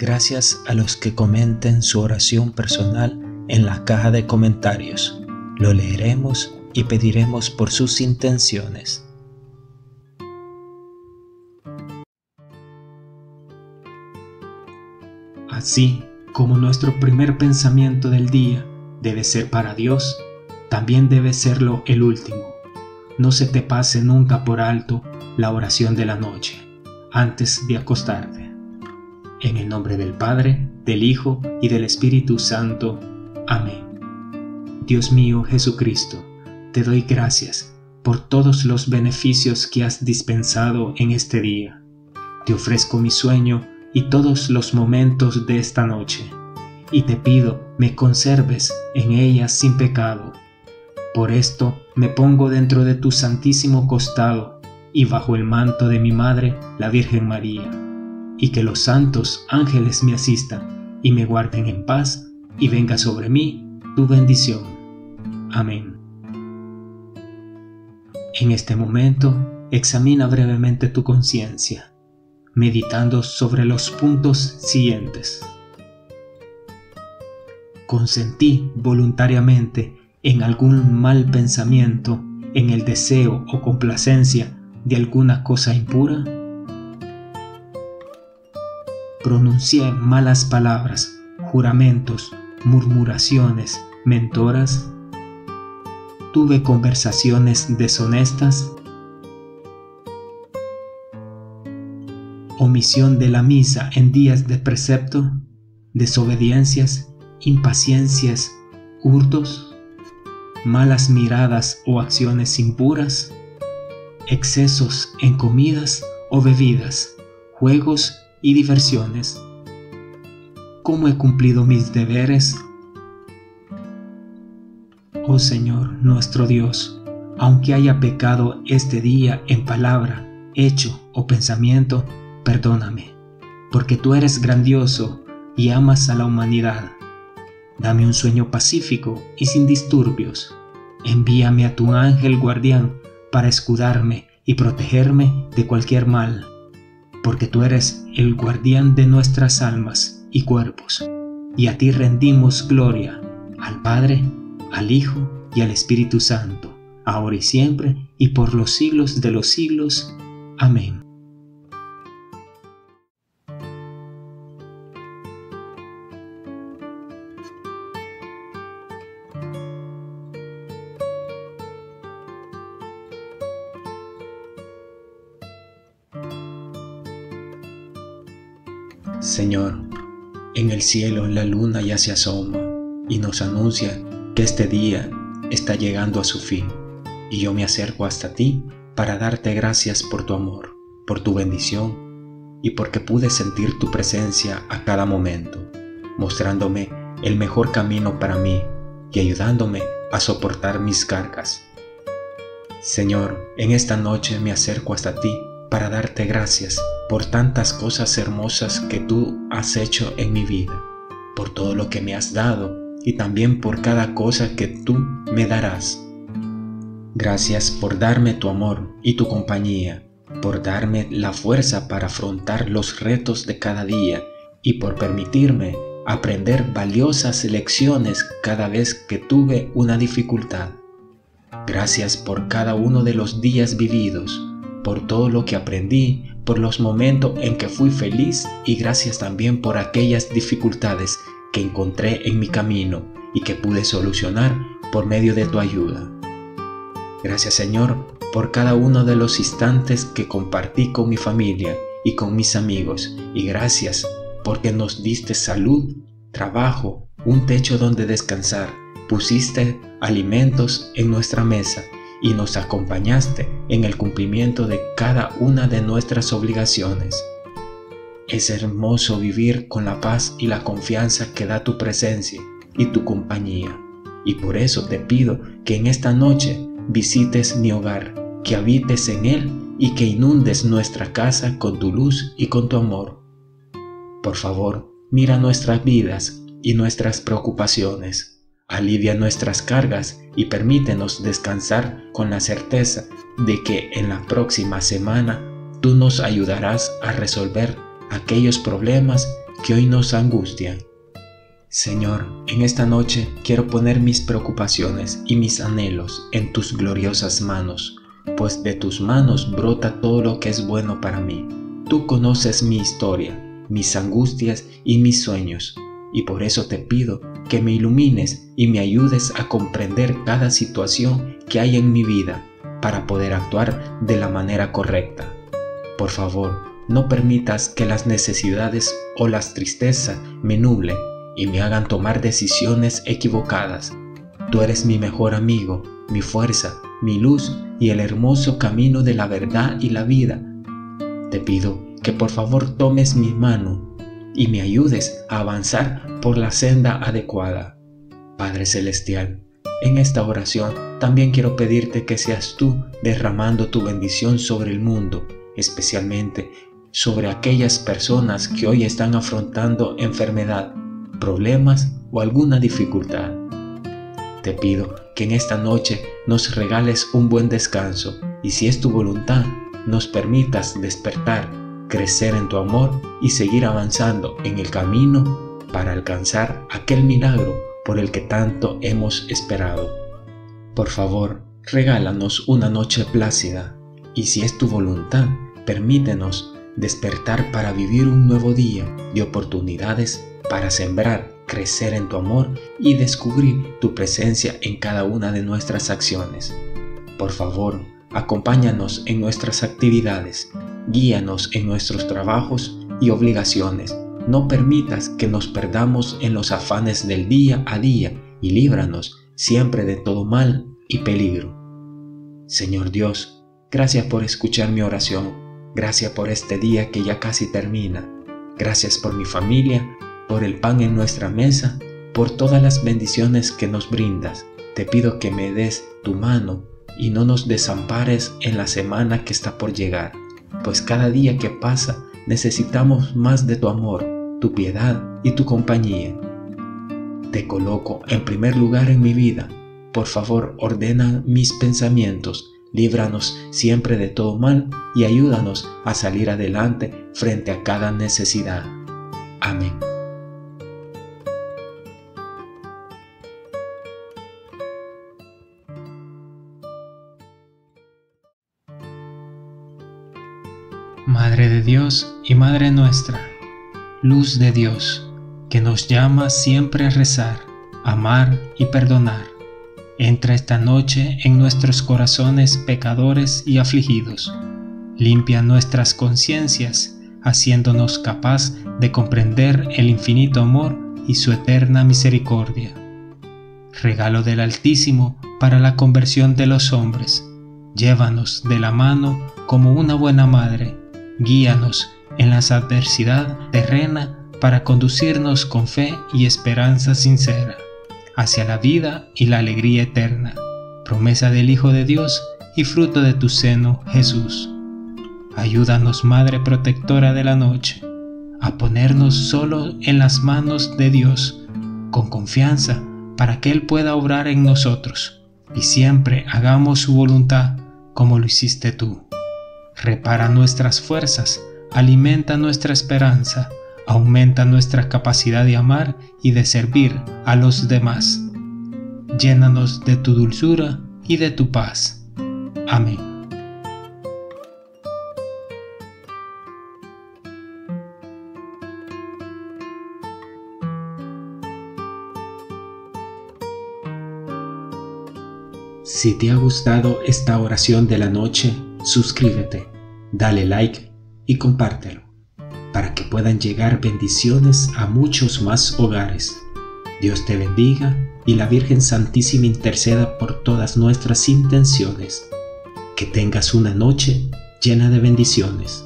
Gracias a los que comenten su oración personal en la caja de comentarios. Lo leeremos y pediremos por sus intenciones. Así como nuestro primer pensamiento del día debe ser para Dios, también debe serlo el último. No se te pase nunca por alto la oración de la noche, antes de acostarte. En el nombre del Padre, del Hijo y del Espíritu Santo. Amén. Dios mío Jesucristo, te doy gracias por todos los beneficios que has dispensado en este día. Te ofrezco mi sueño y todos los momentos de esta noche, y te pido me conserves en ellas sin pecado. Por esto me pongo dentro de tu santísimo costado y bajo el manto de mi Madre, la Virgen María, y que los santos ángeles me asistan y me guarden en paz, y venga sobre mí tu bendición. Amén. En este momento, examina brevemente tu conciencia meditando sobre los puntos siguientes. Consentí voluntariamente en algún mal pensamiento, en el deseo o complacencia de alguna cosa impura. Pronuncié malas palabras, juramentos, murmuraciones, mentoras. Tuve conversaciones deshonestas omisión de la misa en días de precepto, desobediencias, impaciencias, hurtos, malas miradas o acciones impuras, excesos en comidas o bebidas, juegos y diversiones. ¿Cómo he cumplido mis deberes? Oh Señor nuestro Dios, aunque haya pecado este día en palabra, hecho o pensamiento, perdóname, porque tú eres grandioso y amas a la humanidad. Dame un sueño pacífico y sin disturbios. Envíame a tu ángel guardián para escudarme y protegerme de cualquier mal, porque tú eres el guardián de nuestras almas y cuerpos, y a ti rendimos gloria, al Padre, al Hijo y al Espíritu Santo, ahora y siempre, y por los siglos de los siglos. Amén. Señor, en el cielo la luna ya se asoma y nos anuncia que este día está llegando a su fin, y yo me acerco hasta ti para darte gracias por tu amor, por tu bendición y porque pude sentir tu presencia a cada momento, mostrándome el mejor camino para mí y ayudándome a soportar mis cargas. Señor, en esta noche me acerco hasta ti para darte gracias por tantas cosas hermosas que tú has hecho en mi vida, por todo lo que me has dado y también por cada cosa que tú me darás. Gracias por darme tu amor y tu compañía, por darme la fuerza para afrontar los retos de cada día y por permitirme aprender valiosas lecciones cada vez que tuve una dificultad. Gracias por cada uno de los días vividos por todo lo que aprendí, por los momentos en que fui feliz y gracias también por aquellas dificultades que encontré en mi camino y que pude solucionar por medio de tu ayuda. Gracias Señor por cada uno de los instantes que compartí con mi familia y con mis amigos y gracias porque nos diste salud, trabajo, un techo donde descansar, pusiste alimentos en nuestra mesa y nos acompañaste en el cumplimiento de cada una de nuestras obligaciones. Es hermoso vivir con la paz y la confianza que da tu presencia y tu compañía, y por eso te pido que en esta noche visites mi hogar, que habites en él y que inundes nuestra casa con tu luz y con tu amor. Por favor, mira nuestras vidas y nuestras preocupaciones alivia nuestras cargas y permítenos descansar con la certeza de que en la próxima semana tú nos ayudarás a resolver aquellos problemas que hoy nos angustian. Señor, en esta noche quiero poner mis preocupaciones y mis anhelos en tus gloriosas manos, pues de tus manos brota todo lo que es bueno para mí. Tú conoces mi historia, mis angustias y mis sueños, y por eso te pido que me ilumines y me ayudes a comprender cada situación que hay en mi vida para poder actuar de la manera correcta. Por favor, no permitas que las necesidades o las tristezas me nublen y me hagan tomar decisiones equivocadas. Tú eres mi mejor amigo, mi fuerza, mi luz y el hermoso camino de la verdad y la vida. Te pido que por favor tomes mi mano y me ayudes a avanzar por la senda adecuada. Padre Celestial, en esta oración también quiero pedirte que seas tú derramando tu bendición sobre el mundo, especialmente sobre aquellas personas que hoy están afrontando enfermedad problemas o alguna dificultad. Te pido que en esta noche nos regales un buen descanso y si es tu voluntad, nos permitas despertar, crecer en tu amor y seguir avanzando en el camino para alcanzar aquel milagro por el que tanto hemos esperado. Por favor, regálanos una noche plácida y si es tu voluntad, permítenos despertar para vivir un nuevo día de oportunidades para sembrar, crecer en tu amor y descubrir tu presencia en cada una de nuestras acciones. Por favor, acompáñanos en nuestras actividades, guíanos en nuestros trabajos y obligaciones. No permitas que nos perdamos en los afanes del día a día y líbranos siempre de todo mal y peligro. Señor Dios, gracias por escuchar mi oración Gracias por este día que ya casi termina. Gracias por mi familia, por el pan en nuestra mesa, por todas las bendiciones que nos brindas. Te pido que me des tu mano y no nos desampares en la semana que está por llegar, pues cada día que pasa necesitamos más de tu amor, tu piedad y tu compañía. Te coloco en primer lugar en mi vida. Por favor, ordena mis pensamientos líbranos siempre de todo mal y ayúdanos a salir adelante frente a cada necesidad. Amén. Madre de Dios y Madre nuestra, luz de Dios, que nos llama siempre a rezar, amar y perdonar Entra esta noche en nuestros corazones pecadores y afligidos. Limpia nuestras conciencias, haciéndonos capaz de comprender el infinito amor y su eterna misericordia. Regalo del Altísimo para la conversión de los hombres. Llévanos de la mano como una buena madre. Guíanos en la adversidad terrena para conducirnos con fe y esperanza sincera hacia la vida y la alegría eterna, promesa del Hijo de Dios y fruto de tu seno, Jesús. Ayúdanos, Madre protectora de la noche, a ponernos solo en las manos de Dios, con confianza, para que Él pueda obrar en nosotros, y siempre hagamos su voluntad como lo hiciste tú. Repara nuestras fuerzas, alimenta nuestra esperanza, aumenta nuestra capacidad de amar y de servir a los demás. Llénanos de tu dulzura y de tu paz. Amén. Si te ha gustado esta oración de la noche, suscríbete, dale like y compártelo para que puedan llegar bendiciones a muchos más hogares. Dios te bendiga y la Virgen Santísima interceda por todas nuestras intenciones. Que tengas una noche llena de bendiciones.